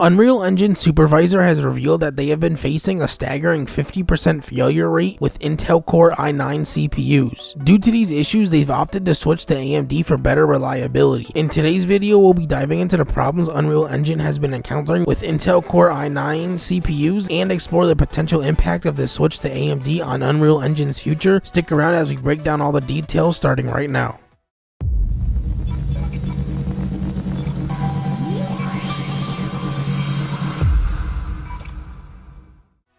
Unreal Engine Supervisor has revealed that they have been facing a staggering 50% failure rate with Intel Core i9 CPUs. Due to these issues, they've opted to switch to AMD for better reliability. In today's video, we'll be diving into the problems Unreal Engine has been encountering with Intel Core i9 CPUs and explore the potential impact of the switch to AMD on Unreal Engine's future. Stick around as we break down all the details starting right now.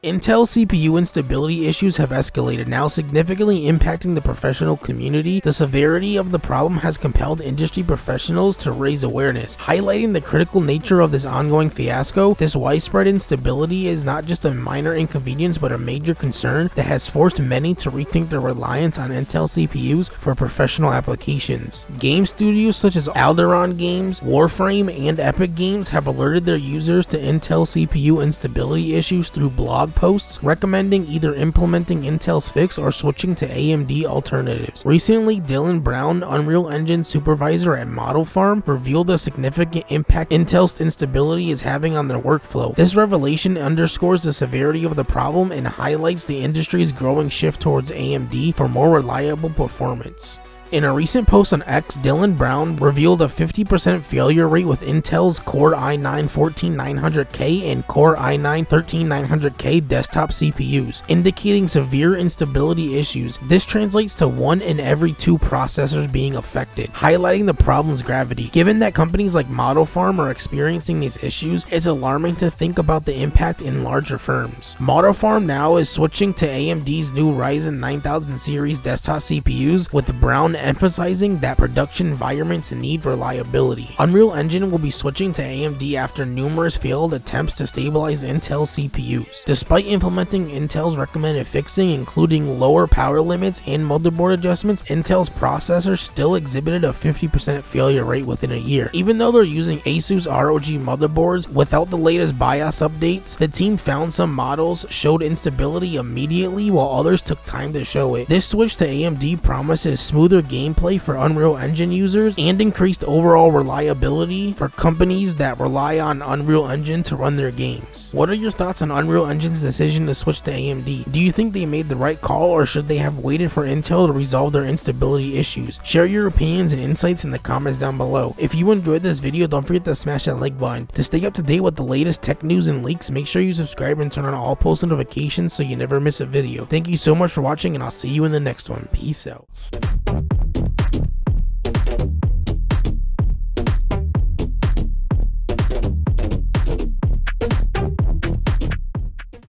Intel CPU instability issues have escalated, now significantly impacting the professional community. The severity of the problem has compelled industry professionals to raise awareness, highlighting the critical nature of this ongoing fiasco. This widespread instability is not just a minor inconvenience, but a major concern that has forced many to rethink their reliance on Intel CPUs for professional applications. Game studios such as Alderon Games, Warframe, and Epic Games have alerted their users to Intel CPU instability issues through blog posts recommending either implementing Intel's fix or switching to AMD alternatives. Recently, Dylan Browne, Unreal Engine supervisor at ModelFarm, revealed a significant impact Intel's instability is having on their workflow. This revelation underscores the severity of the problem and highlights the industry's growing shift towards AMD for more reliable performance. In a recent post on X, Dylan Browne revealed a 50% failure rate with Intel's Core i9 14900K and Core i9 13900K desktop CPUs, indicating severe instability issues. This translates to one in every two processors being affected, highlighting the problem's gravity. Given that companies like ModelFarm are experiencing these issues, it's alarming to think about the impact in larger firms. ModelFarm now is switching to AMD's new Ryzen 9000 series desktop CPUs with the Browne emphasizing that production environments need reliability. Unreal Engine will be switching to AMD after numerous failed attempts to stabilize Intel CPUs. Despite implementing Intel's recommended fixing, including lower power limits and motherboard adjustments, Intel's processors still exhibited a 50% failure rate within a year. Even though they're using Asus ROG motherboards without the latest BIOS updates, the team found some models showed instability immediately while others took time to show it. This switch to AMD promises smoother gameplay for Unreal Engine users and increased overall reliability for companies that rely on Unreal Engine to run their games. What are your thoughts on Unreal Engine's decision to switch to AMD? Do you think they made the right call or should they have waited for Intel to resolve their instability issues? Share your opinions and insights in the comments down below. If you enjoyed this video, don't forget to smash that like button. To stay up to date with the latest tech news and leaks, make sure you subscribe and turn on all post notifications so you never miss a video. Thank you so much for watching and I'll see you in the next one. Peace out.